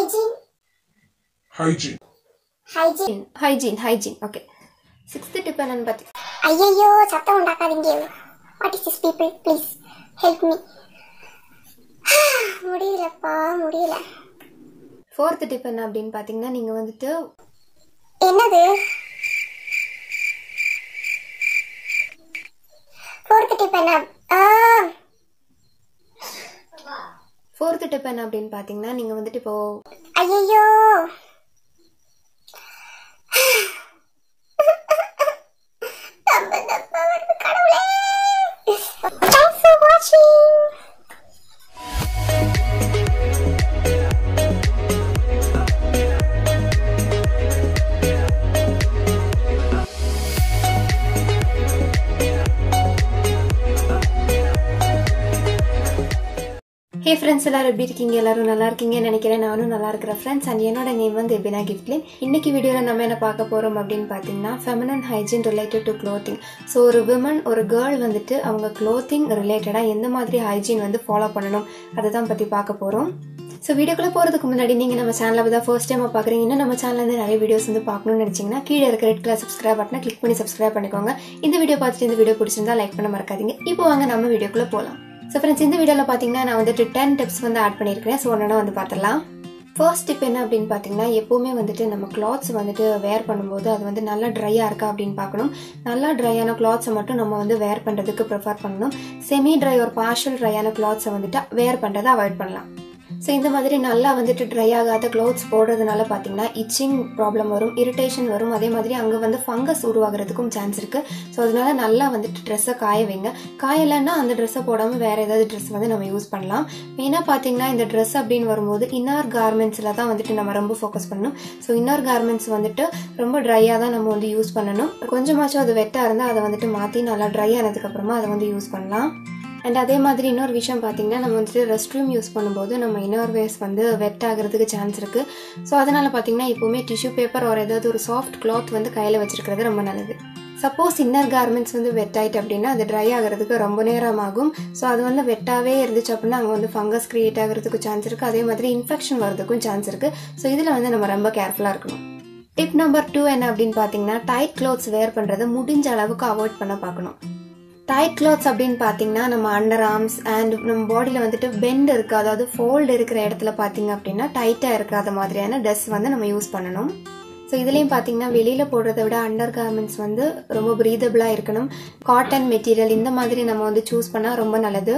Hygiene hygiene, hygiene hygiene hygiene okay sixth tip என்னன்னு பார்த்தி ஐயையோ சத்தம் உண்டாக்காதீங்க. What is this people please help me முடியலப்பா முடியல. ஃபோர்த்து டிப் என்ன அப்படின்னு பார்த்தீங்கன்னா நீங்கள் வந்துட்டு என்னது ஃபோர்த்து டிப் என்ன ஆ ஃபோர்த்து டிப் என்ன அப்படின்னு பார்த்தீங்கன்னா நீங்கள் வந்துட்டு இப்போ ஐயோ ஹே ஃப்ரெண்ட்ஸ் எல்லாரும் எப்படி இருக்கீங்க? எல்லாரும் நல்லா இருக்கீங்கன்னு நினைக்கிறேன். நானும் நல்லா இருக்கிறேன் ஃப்ரெண்ட்ஸ் அண்ட் என்னோட நேம் வந்து எபினா கிஃப்ட்லின் இன்னைக்கு வீடியோவில் நம்ம என்ன பார்க்க போகிறோம் அப்படின்னு பார்த்தீங்கன்னா feminine hygiene related to clothing so ஒரு விமன் ஒரு கேர்ள் வந்துட்டு அவங்க க்ளோத்திங் ரிலேட்டடாக எந்த மாதிரி ஹைஜீன் வந்து ஃபாலோ பண்ணணும்? அதை தான் பற்றி பார்க்க போகிறோம் ஸோ வீடியோக்குள்ளே போகிறதுக்கு முன்னாடி நீங்கள் நம்ம சேனலில் தான் ஃபர்ஸ்ட் டைம் பார்க்குறீங்க. இன்னும் நம்ம சேனலில் நிறைய வீடியோஸ் வந்து பார்க்கணும்னு நினச்சிங்கன்னா கீழே இருக்க ரெட் கலர் சப்ஸ்கிரைப் பட்டனை கிளிக் பண்ணி சப்ஸ்கிரைப் பண்ணிக்கோங்க. இந்த வீடியோ பார்த்துட்டு இந்த வீடியோ பிடிச்சிருந்தா லைக் பண்ண மறக்காதீங்க. இப்போ வாங்க நம்ம வீடியோக்குள்ளே போகலாம் ஸோ ஃப்ரெண்ட்ஸ் இந்த வீடியோவில் பார்த்தீங்கன்னா நான் வந்துட்டு டென் டிப்ஸ் வந்து ஆட் பண்ணியிருக்கிறேன். ஸோ ஒன்றா வந்து பார்த்துடலாம் ஃபர்ஸ்ட் டிப் என்ன அப்படின்னு பார்த்தீங்கன்னா எப்போவுமே வந்துட்டு நம்ம கிளாத்ஸ் வந்துட்டு வேர் பண்ணும்போது அது வந்து நல்லா ட்ரையாக இருக்கா அப்படின்னு பார்க்கணும் நல்லா ட்ரையான கிளாத்ஸை மட்டும் நம்ம வந்து வேர் பண்ணுறதுக்கு ப்ரிஃபர் பண்ணணும். செமி ட்ரை ஒரு பார்ஷல் ட்ரையான கிளாத்ஸை வந்துட்டு வேர் பண்ணுறதை அவாய்ட் பண்ணலாம். ஸோ இந்த மாதிரி நல்லா வந்துட்டு ட்ரை ஆகாத க்ளோத்ஸ் போடுறதுனால பார்த்தீங்கன்னா இச்சிங் ப்ராப்ளம் வரும் இரிட்டேஷன் வரும். அதே மாதிரி அங்கே வந்து ஃபங்கஸ் உருவாகிறதுக்கும் சான்ஸ் இருக்குது ஸோ அதனால நல்லா வந்துட்டு ட்ரெஸ்ஸை காய வைங்க. காயலைன்னா அந்த ட்ரெஸ்ஸை போடாமல் வேறு ஏதாவது ட்ரெஸ் வந்து நம்ம யூஸ் பண்ணலாம். மெயினாக பார்த்தீங்கன்னா இந்த ட்ரெஸ் அப்படின்னு வரும்போது இன்னர் கார்மெண்ட்ஸில் தான் வந்துட்டு நம்ம ரொம்ப ஃபோக்கஸ் பண்ணணும். ஸோ இன்னர் கார்மெண்ட்ஸ் வந்துட்டு ரொம்ப ட்ரையாக தான் நம்ம வந்து யூஸ் பண்ணணும். கொஞ்சமாச்சும் அது வெட்டாக இருந்தால் அதை வந்துட்டு மாற்றி நல்லா ட்ரை ஆனதுக்கப்புறமா அதை வந்து யூஸ் பண்ணலாம். அண்ட் அதே மாதிரி இன்னொரு விஷயம் பார்த்தீங்கன்னா நம்ம வந்துட்டு ரெஸ்ட் ரூம் யூஸ் பண்ணும்போது நம்ம இன்னொரு வேஸ் வந்து வெட் ஆகிறதுக்கு சான்ஸ் இருக்குது ஸோ அதனால் பார்த்தீங்கன்னா எப்போவுமே டிஷ்யூ பேப்பர் ஒரு ஏதாவது ஒரு சாஃப்ட் கிளாத் வந்து கையில் வச்சுருக்கிறது ரொம்ப நல்லது. சப்போஸ் இன்னர் கார்மெண்ட்ஸ் வந்து வெட் ஆகிட்டு அப்படின்னா அது ட்ரை ஆகிறதுக்கு ரொம்ப நேரம் ஆகும் ஸோ அது வந்து வெட்டாகவே இருந்துச்சு அப்படின்னா அங்கே வந்து ஃபங்கஸ் க்ரியேட் ஆகிறதுக்கு சான்ஸ் இருக்குது அதே மாதிரி இன்ஃபெக்ஷன் வரதுக்கும் சான்ஸ் இருக்குது ஸோ இதில் வந்து நம்ம ரொம்ப கேர்ஃபுல்லாக இருக்கணும். டிப் நம்பர் டூ என்ன அப்படின்னு பார்த்தீங்கன்னா டைட் க்ளோத்ஸ் வேர் பண்ணுறதை முடிஞ்ச அளவுக்கு அவாய்ட் பண்ண பார்க்கணும். டைட் கிளாத்ஸ் அப்படின்னு பார்த்தீங்கன்னா நம்ம அண்டர் ஆர்ம்ஸ் அண்ட் நம்ம பாடியில் வந்துட்டு பெண்ட் இருக்குது அதாவது ஃபோல்டு இருக்கிற இடத்துல பார்த்தீங்க அப்படின்னா டைட்டாக இருக்காத மாதிரியான ட்ரெஸ் வந்து நம்ம யூஸ் பண்ணணும். ஸோ இதுலேயும் பார்த்தீங்கன்னா வெளியில் போடுறத விட அண்டர் கார்மெண்ட்ஸ் வந்து ரொம்ப ப்ரீதபிளாக இருக்கணும். காட்டன் மெட்டீரியல் இந்த மாதிரி நம்ம வந்து சூஸ் பண்ணால் ரொம்ப நல்லது.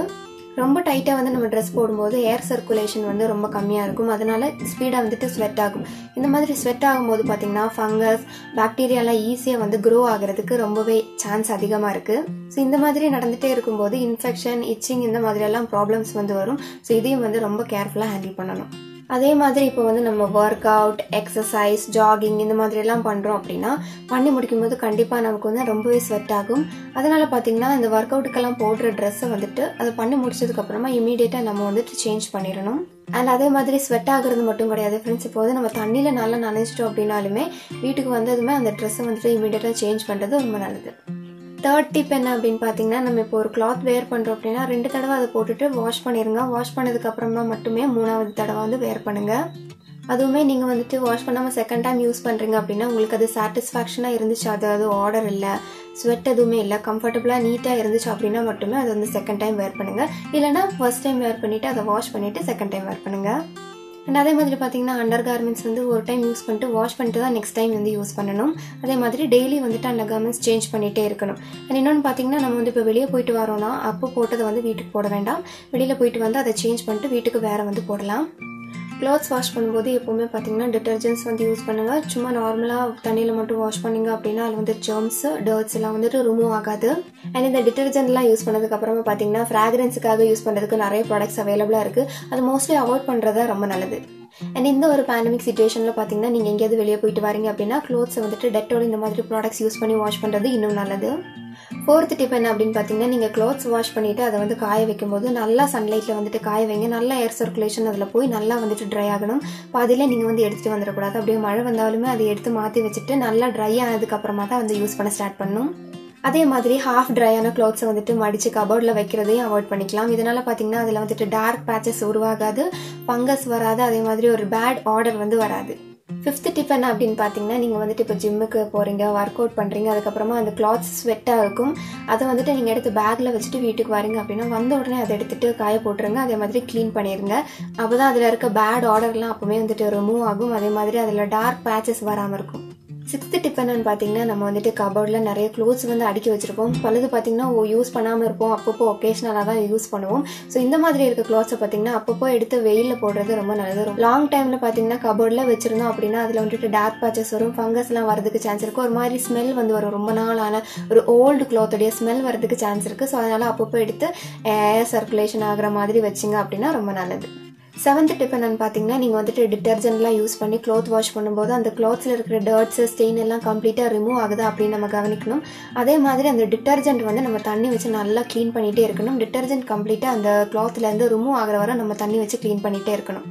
ரொம்ப டைட்டாக வந்து நம்ம ட்ரெஸ் போடும்போது ஏர் சர்க்குலேஷன் வந்து ரொம்ப கம்மியாக இருக்கும். அதனால ஸ்பீடாக வந்துட்டு ஸ்வெட் ஆகும். இந்த மாதிரி ஸ்வெட் ஆகும்போது பார்த்தீங்கன்னா ஃபங்கஸ் பாக்டீரியாலாம் ஈஸியாக வந்து க்ரோ ஆகிறதுக்கு ரொம்பவே சான்ஸ் அதிகமாக இருக்குது ஸோ இந்த மாதிரி நடந்துகிட்டே இருக்கும்போது இன்ஃபெக்ஷன் இச்சிங் இந்த மாதிரியெல்லாம் ப்ராப்ளம்ஸ் வந்து வரும். ஸோ இதையும் வந்து ரொம்ப கேர்ஃபுல்லாக ஹேண்டில் பண்ணணும். அதே மாதிரி இப்போ வந்து நம்ம ஒர்க் அவுட் எக்ஸசைஸ் ஜாகிங் இந்த மாதிரி எல்லாம் பண்ணுறோம் அப்படின்னா பண்ணி முடிக்கும்போது கண்டிப்பாக நமக்கு வந்து ரொம்பவே ஸ்வெட் ஆகும். அதனால் பார்த்தீங்கன்னா இந்த ஒர்க் அவுட்டுக்கெல்லாம் போடுற ட்ரெஸ்ஸை வந்துட்டு அதை பண்ணி முடிச்சதுக்கப்புறமா இமீடியட்டாக நம்ம வந்துட்டு சேஞ்ச் பண்ணிடணும். அண்ட் அதே மாதிரி ஸ்வெட் ஆகுறது மட்டும் கிடையாது ஃப்ரெண்ட்ஸ் இப்போ வந்து நம்ம தண்ணியில் நல்லா நனைச்சிட்டோம் அப்படின்னாலுமே வீட்டுக்கு வந்ததுமே அந்த ட்ரெஸ்ஸை வந்துட்டு இமீடியட்டாக சேஞ்ச் பண்ணுறது ரொம்ப நல்லது. தேர்ட் டிப் என்ன அப்படின்னு பார்த்தீங்கன்னா நம்ம இப்போ ஒரு கிளாத் வேர் பண்ணுறோம் அப்படின்னா ரெண்டு தடவை அதை போட்டுட்டு வாஷ் பண்ணிடுங்க வாஷ் பண்ணதுக்கப்புறமா மட்டுமே மூணாவது தடவை வந்து வேர் பண்ணுங்கள் அதுவுமே நீங்கள் வந்துட்டு வாஷ் பண்ணாமல் செகண்ட் டைம் யூஸ் பண்ணுறீங்க அப்படின்னா உங்களுக்கு அது சாட்டிஸ்ஃபேக்ஷனாக இருந்துச்சு. அது அது ஆர்டர் இல்லை. ஸ்வெட் எதுவுமே இல்லை. கம்ஃபர்டபுளாக நீட்டாக இருந்துச்சு அப்படின்னா மட்டுமே அது வந்து செகண்ட் டைம் வேர் பண்ணுங்கள் இல்லைனா ஃபர்ஸ்ட் டைம் வேர் பண்ணிவிட்டு அதை வாஷ் பண்ணிவிட்டு செகண்ட் டைம் வேர் பண்ணுங்கள் அண்ட் அதே மாதிரி பார்த்தீங்கன்னா அண்டர் கார்மெண்ட்ஸ் வந்து ஒரு டைம் யூஸ் பண்ணிட்டு வாஷ் பண்ணிட்டு தான் நெக்ஸ்ட் டைம் வந்து யூஸ் பண்ணணும். அதே மாதிரி டெய்லி வந்துட்டு அண்டர் கார்மெண்ட்ஸ் சேஞ்ச் பண்ணிகிட்டே இருக்கணும். அண்ட் இன்னொன்று பார்த்தீங்கன்னா நம்ம வந்து இப்போ வெளியே போயிட்டு வரோம்னா அப்போ போட்டதை வந்து வீட்டுக்கு போட வேண்டாம். வெளியில் போயிட்டு வந்து அதை சேஞ்ச் பண்ணிட்டு வீட்டுக்கு வேறு வந்து போடலாம். க்ளாத்ஸ் வாஷ் பண்ணும்போது எப்போவுமே பார்த்தீங்கன்னா டிட்டர்ஜென்ட்ஸ் வந்து யூஸ் பண்ணுங்கள் சும்மா நார்மலாக தண்ணியில் மட்டும் வாஷ் பண்ணிங்க அப்படின்னா அது வந்து ஜெர்ம்ஸ் டர்ட்ஸ் எல்லாம் வந்துட்டு ரிமூவ் ஆகாது. அண்ட் இந்த டிட்டர்ஜென்ட்லாம் யூஸ் பண்ணதுக்கு அப்புறமா பார்த்தீங்கன்னா ஃப்ராக்ரன்ஸுக்காக யூஸ் பண்ணுறதுக்கு நிறைய ப்ராடக்ட்ஸ் அவைலபிளாக இருக்குது அது மோஸ்ட்லி அவாய்ட் பண்ணுறது ரொம்ப நல்லது. அண்ட் இந்த ஒரு பேண்டமிக் சுச்சுவேஷனில் பார்த்தீங்கன்னா நீங்கள் எங்கேயாவது வெளியே போயிட்டு வரீங்க அப்படின்னா க்ளோத்ஸை வந்துட்டு டெட்டோல் இந்த மாதிரி ப்ராடக்ட்ஸ் யூஸ் பண்ணி வாஷ் பண்ணுறது இன்னும் நல்லது. ஃபோர்த் டிப் என்ன அப்படின்னு பார்த்தீங்கன்னா நீங்கள் க்ளாத்ஸ் வாஷ் பண்ணிவிட்டு அதை வந்து காய வைக்கும்போது நல்லா சன்லைட்டில் வந்துட்டு காய வைங்க. நல்லா ஏர் சர்க்குலேஷன் அதில் போய் நல்லா வந்துட்டு ட்ரை ஆகணும். பாதியில் நீங்கள் வந்து எடுத்துகிட்டு வந்துடக்கூடாது. அப்படியே மழை வந்தாலுமே அதை எடுத்து மாற்றி வச்சுட்டு நல்லா ட்ரை ஆனதுக்கப்புறமா தான் வந்து யூஸ் பண்ண ஸ்டார்ட் பண்ணணும் அதே மாதிரி ஹாஃப் ட்ரையான க்ளாத்ஸை வந்துட்டு மடித்து கபோர்டில் வைக்கிறதையும் அவாய்ட் பண்ணிக்கலாம். இதனால் பார்த்தீங்கன்னா அதில் வந்துட்டு டார்க் பேச்சஸ் உருவாகாது. ஃபங்கஸ் வராது. அதே மாதிரி ஒரு பேட் ஆர்டர் வந்து வராது. ஃபிஃப்த்து டிப் என்ன அப்படின்னு பார்த்தீங்கன்னா நீங்கள் வந்துட்டு இப்போ ஜிம்முக்கு போகிறீங்க ஒர்க் அவுட் பண்ணுறீங்க அதுக்கப்புறமா அந்த கிளாத்ஸ் ஸ்வெட்டாக இருக்கும். அதை வந்துட்டு நீங்கள் எடுத்து பேக்கில் வச்சுட்டு வீட்டுக்கு வரீங்க அப்படின்னா வந்த உடனே அதை எடுத்துகிட்டு காய போட்டுருங்க அதே மாதிரி க்ளீன் பண்ணிடுங்க அப்போ தான் அதில் இருக்க பேட் ஆர்டர்லாம் அப்போவே வந்துட்டு ரிமூவ் ஆகும். அதே மாதிரி அதில் டார்க் பேச்சஸ் வராமல் இருக்கும். சிக்ஸ்த்து டிப் என்னன்னு பார்த்தீங்கன்னா நம்ம வந்துட்டு கபோர்டில் நிறைய க்ளோத்ஸ் வந்து அடுக்கி வச்சிருப்போம். பழுது பார்த்தீங்கன்னா யூஸ் பண்ணாமல் இருப்போம். அப்பப்போ ஒகேஷ்னலாக தான் யூஸ் பண்ணுவோம். ஸோ இந்த மாதிரி இருக்க க்ளோத்ஸை பார்த்தீங்கன்னா அப்பப்போ எடுத்து வெயிலில் போடுறது ரொம்ப நல்லது. லாங் டைமில் பார்த்தீங்கன்னா கபோர்டில் வச்சிருந்தோம் அப்படின்னா அதில் வந்துட்டு டார்க் பேச்சஸ் வரும். ஃபங்கஸ்லாம் வரதுக்கு சான்ஸ் இருக்குது ஒரு மாதிரி ஸ்மெல் வந்து வரும். ரொம்ப நாளான ஒரு ஓல்டு க்ளாத்தோடைய ஸ்மெல் வரதுக்கு சான்ஸ் இருக்குது ஸோ அதனால் அப்பப்போ எடுத்து ஏர் சர்க்குலேஷன் ஆகிற மாதிரி வச்சிங்க அப்படின்னா ரொம்ப நல்லது. செவன்த் டிப் என்னன்னு பார்த்தீங்கன்னா நீங்கள் வந்துட்டு டிட்டர்ஜென்ட்லாம் யூஸ் பண்ணி க்ளோத் வாஷ் பண்ணும்போது அந்த க்ளாத்ஸில் இருக்கிற டர்ட்ஸ் ஸ்டெயின் எல்லாம் கம்ப்ளீட்டாக ரிமூவ் ஆகுது அப்படின்னு நம்ம கவனிக்கணும். அதே மாதிரி அந்த டிட்டர்ஜென்ட் வந்து நம்ம தண்ணி வச்சு நல்லா க்ளீன் பண்ணிகிட்டே இருக்கணும். டிட்டர்ஜென்ட் கம்ப்ளீட்டாக அந்த க்ளாத்லேருந்து ரிமூவ் ஆகிற வரை நம்ம தண்ணி வச்சு க்ளீன் பண்ணிகிட்டே இருக்கணும்.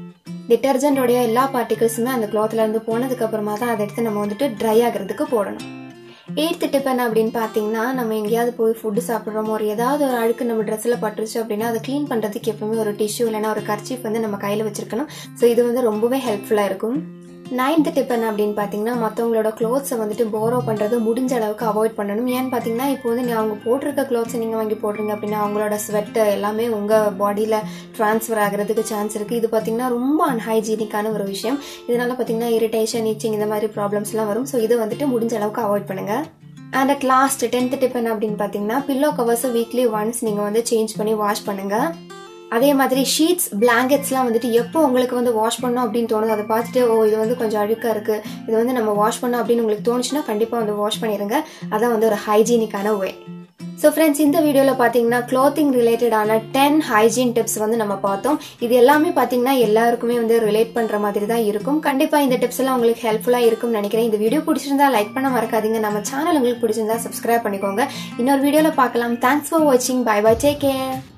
டிட்டர்ஜென்டோடைய எல்லா பார்ட்டிகல்ஸுமே அந்த க்ளாத்லேருந்து போனதுக்கப்புறமா தான் அதை எடுத்து நம்ம வந்துட்டு ட்ரை ஆகிறதுக்கு போடணும். எயித்து டிப் என்ன அப்படின்னு பார்த்தீங்கன்னா நம்ம எங்கேயாவது போய் ஃபுட்டு சாப்பிட்றோம் ஒரு ஏதாவது ஒரு அழுக்கு நம்ம ட்ரெஸ்ஸில் பட்டுருச்சு அப்படின்னா அதை க்ளீன் பண்ணுறதுக்கு எப்பவுமே ஒரு டிஷ்யூ இல்லைன்னா ஒரு கர்ச்சிப் வந்து நம்ம கையில் வச்சுருக்கணும். ஸோ இது வந்து ரொம்பவே ஹெல்ப்ஃபுல்லாக இருக்கும். நைன்த் டிப் என்ன அப்படின்னு பார்த்தீங்கன்னா மற்றவங்களோட க்ளோத்ஸை வந்துட்டு போரோ பண்ணுறது முடிஞ்ச அளவுக்கு அவாய்ட் பண்ணணும். ஏன்னு பார்த்தீங்கன்னா இப்போ வந்து அவங்க போட்டிருக்க க்ளோத்ஸை நீங்கள் வாங்கி போடுறீங்க அப்படின்னா அவங்களோட ஸ்வெட் எல்லாமே உங்கள் பாடியில் ட்ரான்ஸ்ஃபர் ஆகிறதுக்கு சான்ஸ் இருக்குது இது பார்த்தீங்கன்னா ரொம்ப அன்ஹைஜீனிக்கான ஒரு விஷயம். இதனால் பார்த்தீங்கன்னா இரிட்டேஷன் இச்சிங் இந்த மாதிரி ப்ராப்ளம்ஸ்லாம் வரும். ஸோ இது வந்துட்டு முடிஞ்ச அளவுக்கு அவாய்ட் பண்ணுங்கள் and at last tenth tip என்ன அப்படின்னு பார்த்தீங்கன்னா பில்லோ கவர்ஸை வீக்லி ஒன்ஸ் நீங்கள் வந்து சேஞ்ச் பண்ணி வாஷ் பண்ணுங்கள் அதே மாதிரி ஷீட்ஸ் பிளாங்கெட்ஸ்லாம் வந்துட்டு எப்போ உங்களுக்கு வந்து வாஷ் பண்ணோம் அப்படின்னு தோணுது அதை பார்த்துட்டு ஓ இது வந்து கொஞ்சம் அழுக்காக இருக்குது இது வந்து நம்ம வாஷ் பண்ணோம் அப்படின்னு உங்களுக்கு தோணுச்சுன்னா கண்டிப்பாக வந்து வாஷ் பண்ணிடுங்க அதான் வந்து ஒரு ஹைஜீனிக்கான வே ஸோ ஃப்ரெண்ட்ஸ் இந்த வீடியோவில் பார்த்தீங்கன்னா க்ளோத்திங் ரிலேட்டடான டென் ஹைஜீன் டிப்ஸ் வந்து நம்ம பார்த்தோம். இது எல்லாமே பார்த்தீங்கன்னா எல்லாருக்குமே வந்து ரிலேட் பண்ணுற மாதிரி தான் இருக்கும். கண்டிப்பாக இந்த டிப்ஸ் எல்லாம் உங்களுக்கு ஹெல்ப்ஃபுல்லாக இருக்கும்னு நினைக்கிறேன். இந்த வீடியோ பிடிச்சிருந்தா லைக் பண்ண மறக்காதீங்க. நம்ம சேனல் உங்களுக்கு பிடிச்சிருந்தா சப்ஸ்கிரைப் பண்ணிக்கோங்க. இன்னொரு வீடியோவில் பார்க்கலாம். தேங்க்ஸ் ஃபார் வாட்சிங் பை பை டேக் கேர்